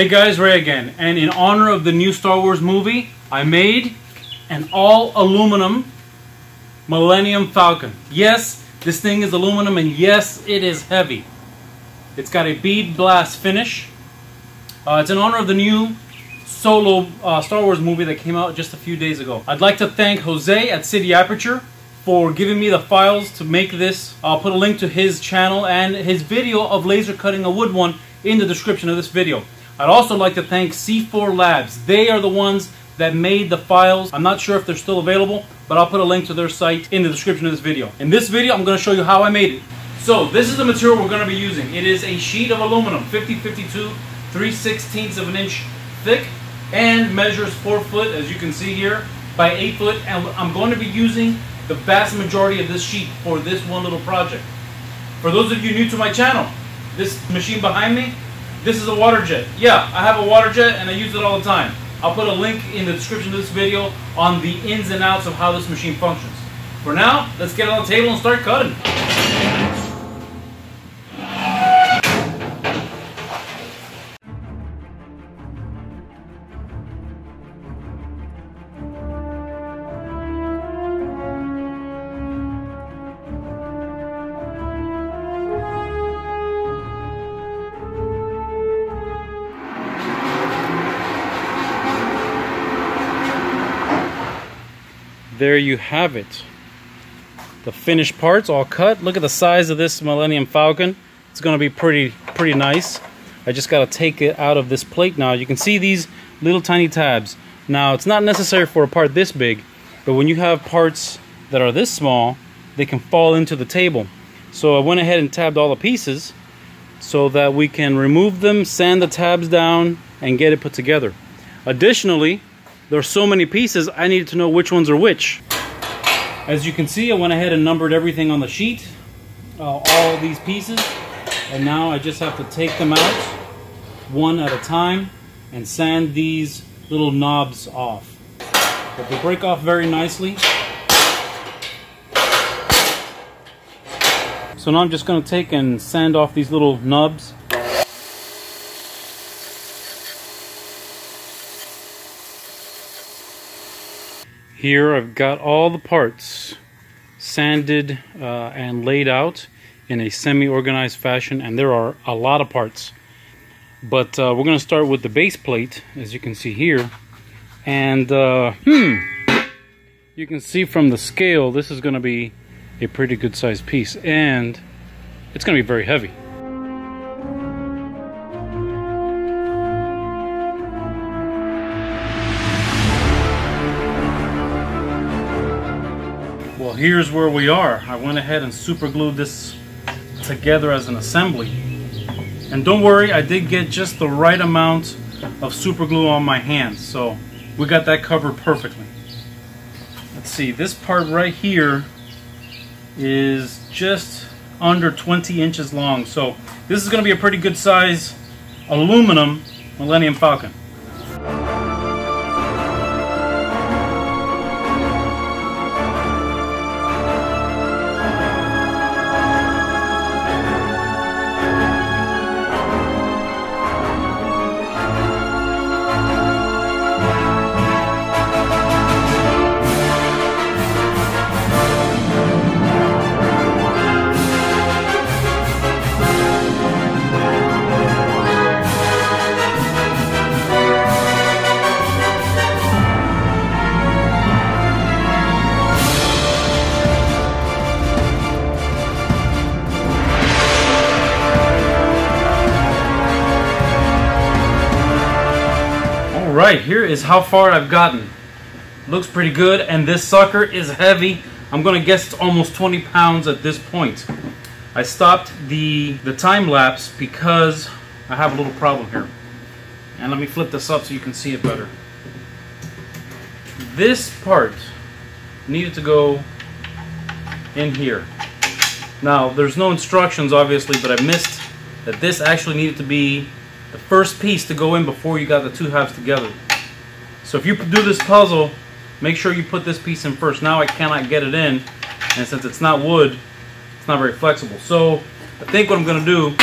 Hey guys, Ray again, and in honor of the new Star Wars movie, I made an all aluminum Millennium Falcon. Yes, this thing is aluminum, and yes, it is heavy. It's got a bead blast finish. Uh, it's in honor of the new solo uh, Star Wars movie that came out just a few days ago. I'd like to thank Jose at City Aperture for giving me the files to make this. I'll put a link to his channel and his video of laser cutting a wood one in the description of this video. I'd also like to thank C4 Labs. They are the ones that made the files. I'm not sure if they're still available, but I'll put a link to their site in the description of this video. In this video, I'm going to show you how I made it. So, this is the material we're going to be using. It is a sheet of aluminum, 5052, 3 16ths of an inch thick, and measures 4 foot, as you can see here, by 8 foot. And I'm going to be using the vast majority of this sheet for this one little project. For those of you new to my channel, this machine behind me this is a water jet. Yeah, I have a water jet and I use it all the time. I'll put a link in the description of this video on the ins and outs of how this machine functions. For now, let's get on the table and start cutting. There you have it. The finished parts all cut. Look at the size of this Millennium Falcon. It's going to be pretty pretty nice. I just got to take it out of this plate now. You can see these little tiny tabs. Now, it's not necessary for a part this big, but when you have parts that are this small, they can fall into the table. So I went ahead and tabbed all the pieces so that we can remove them, sand the tabs down, and get it put together. Additionally, there's so many pieces, I needed to know which ones are which. As you can see, I went ahead and numbered everything on the sheet, uh, all these pieces, and now I just have to take them out one at a time and sand these little knobs off. But they break off very nicely. So now I'm just going to take and sand off these little nubs Here I've got all the parts sanded uh, and laid out in a semi-organized fashion and there are a lot of parts. But uh, we're going to start with the base plate as you can see here. And uh, hmm, you can see from the scale this is going to be a pretty good sized piece and it's going to be very heavy. Here's where we are. I went ahead and super glued this together as an assembly. And don't worry, I did get just the right amount of super glue on my hands, so we got that covered perfectly. Let's see, this part right here is just under 20 inches long, so this is going to be a pretty good size aluminum Millennium Falcon. Alright, here is how far I've gotten. Looks pretty good, and this sucker is heavy. I'm to guess it's almost 20 pounds at this point. I stopped the, the time lapse because I have a little problem here. And let me flip this up so you can see it better. This part needed to go in here. Now, there's no instructions obviously, but I missed that this actually needed to be the first piece to go in before you got the two halves together. So if you do this puzzle, make sure you put this piece in first. Now I cannot get it in, and since it's not wood, it's not very flexible. So I think what I'm going to do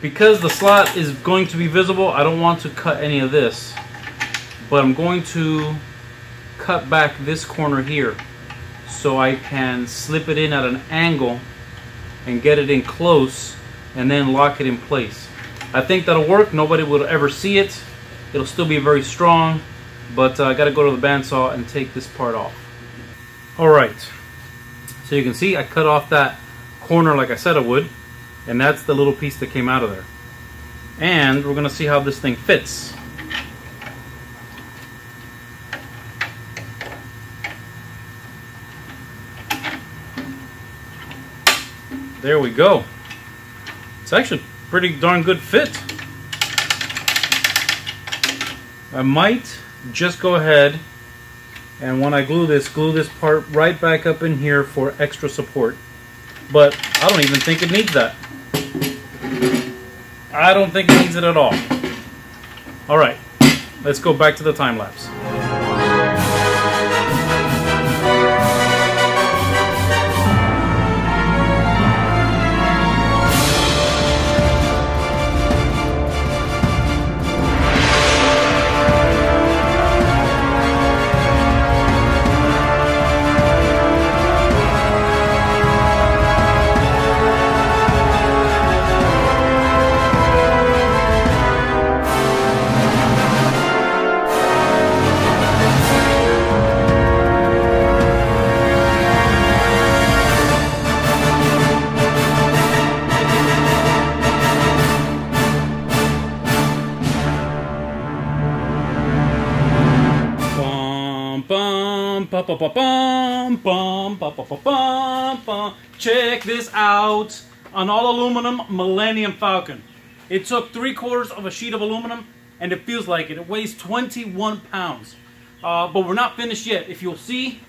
because the slot is going to be visible, I don't want to cut any of this. But I'm going to cut back this corner here so I can slip it in at an angle and get it in close and then lock it in place. I think that'll work. Nobody will ever see it. It'll still be very strong, but uh, I got to go to the bandsaw and take this part off. All right, so you can see I cut off that corner like I said I would, and that's the little piece that came out of there. And we're gonna see how this thing fits. There we go. It's actually pretty darn good fit. I might just go ahead and when I glue this, glue this part right back up in here for extra support. But I don't even think it needs that. I don't think it needs it at all. Alright, let's go back to the time lapse. Check this out. An all aluminum Millennium Falcon. It took three quarters of a sheet of aluminum and it feels like it. It weighs 21 pounds. Uh, but we're not finished yet. If you'll see,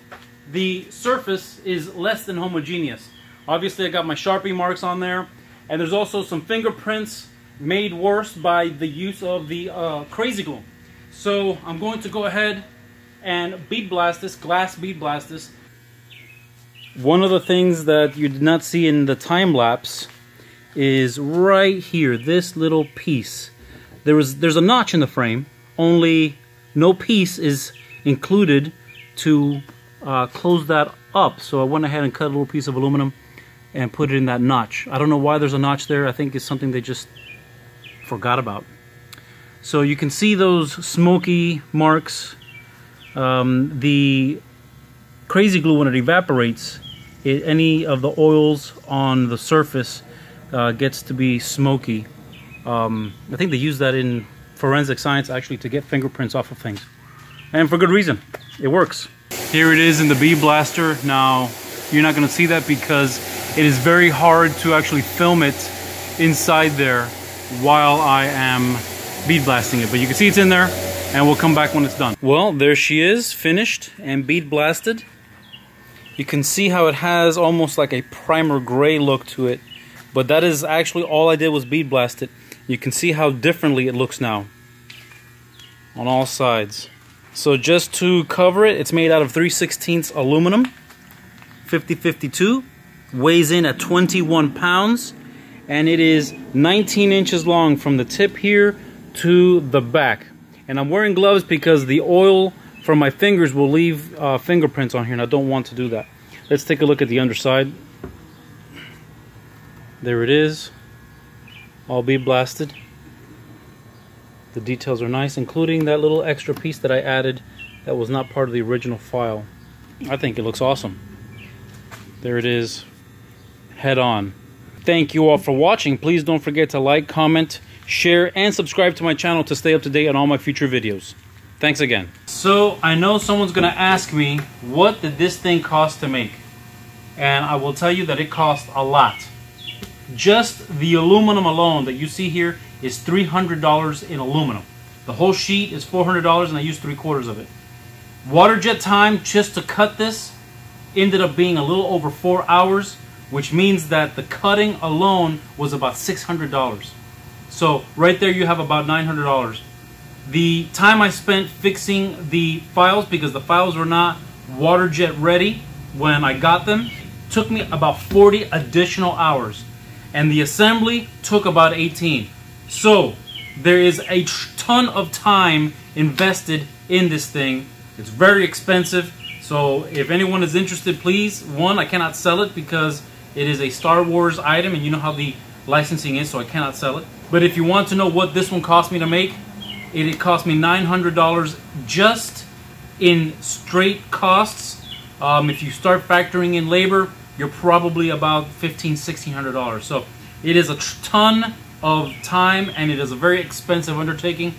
the surface is less than homogeneous. Obviously I got my Sharpie marks on there. And there's also some fingerprints made worse by the use of the uh, Crazy Glue. So I'm going to go ahead and bead blast this, glass bead blast this. One of the things that you did not see in the time lapse is right here, this little piece. There was there's a notch in the frame, only no piece is included to uh, close that up. So I went ahead and cut a little piece of aluminum and put it in that notch. I don't know why there's a notch there. I think it's something they just forgot about. So you can see those smoky marks um, the crazy glue, when it evaporates, it, any of the oils on the surface uh, gets to be smoky. Um, I think they use that in forensic science actually to get fingerprints off of things. And for good reason. It works. Here it is in the bead blaster. Now, you're not going to see that because it is very hard to actually film it inside there while I am bead blasting it. But you can see it's in there and we'll come back when it's done. Well, there she is, finished and bead blasted. You can see how it has almost like a primer gray look to it, but that is actually all I did was bead blast it. You can see how differently it looks now on all sides. So just to cover it, it's made out of 3 16 aluminum, 5052, weighs in at 21 pounds, and it is 19 inches long from the tip here to the back. And I'm wearing gloves because the oil from my fingers will leave uh, fingerprints on here and I don't want to do that. Let's take a look at the underside. There it is. All bead blasted. The details are nice, including that little extra piece that I added that was not part of the original file. I think it looks awesome. There it is, head on. Thank you all for watching. Please don't forget to like, comment, share, and subscribe to my channel to stay up to date on all my future videos. Thanks again. So, I know someone's to ask me, what did this thing cost to make? And I will tell you that it cost a lot. Just the aluminum alone that you see here is $300 in aluminum. The whole sheet is $400 and I used three quarters of it. Water jet time just to cut this ended up being a little over four hours, which means that the cutting alone was about $600. So right there you have about $900. The time I spent fixing the files because the files were not water jet ready when I got them took me about 40 additional hours. and the assembly took about 18. So there is a ton of time invested in this thing. It's very expensive. So if anyone is interested, please, one, I cannot sell it because it is a Star Wars item and you know how the licensing is, so I cannot sell it. But if you want to know what this one cost me to make, it, it cost me $900 just in straight costs. Um, if you start factoring in labor, you're probably about $1,500, $1,600. So it is a ton of time and it is a very expensive undertaking.